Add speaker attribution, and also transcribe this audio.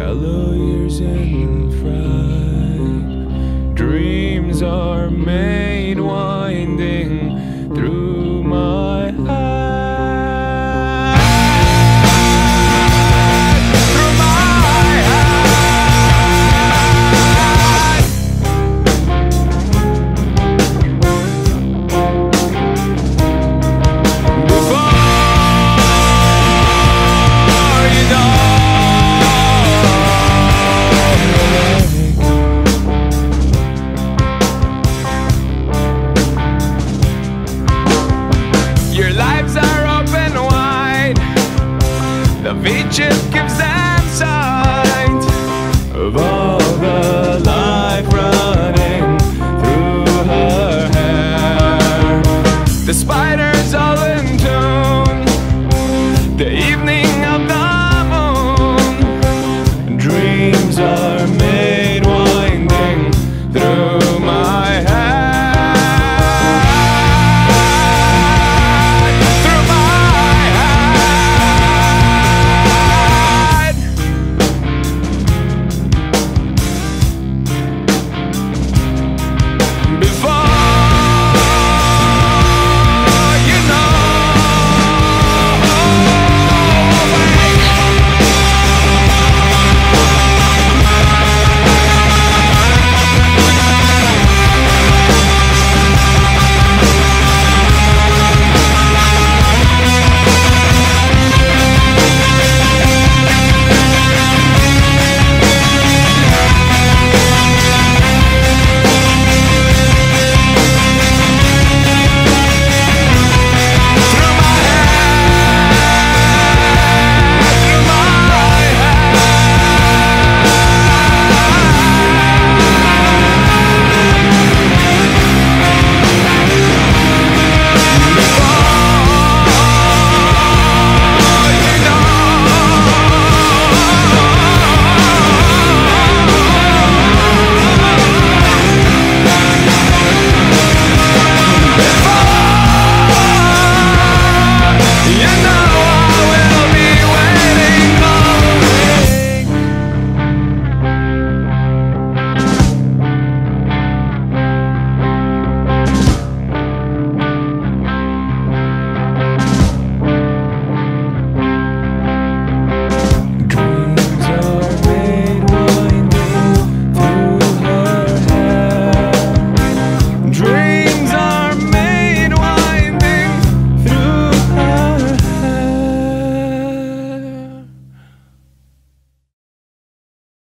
Speaker 1: Shallow years and fright. dreams are made one.